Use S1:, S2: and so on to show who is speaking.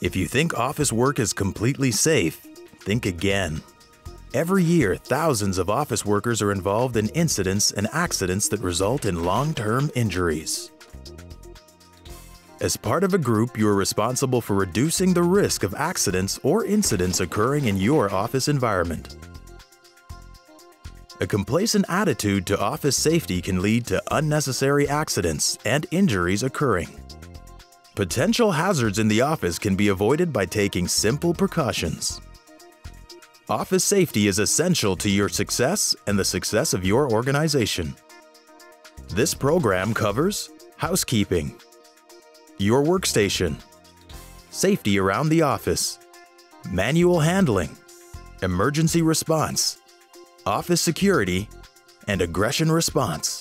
S1: If you think office work is completely safe, think again. Every year, thousands of office workers are involved in incidents and accidents that result in long-term injuries. As part of a group, you are responsible for reducing the risk of accidents or incidents occurring in your office environment. A complacent attitude to office safety can lead to unnecessary accidents and injuries occurring. Potential hazards in the office can be avoided by taking simple precautions. Office safety is essential to your success and the success of your organization. This program covers housekeeping, your workstation, safety around the office, manual handling, emergency response, office security, and aggression response.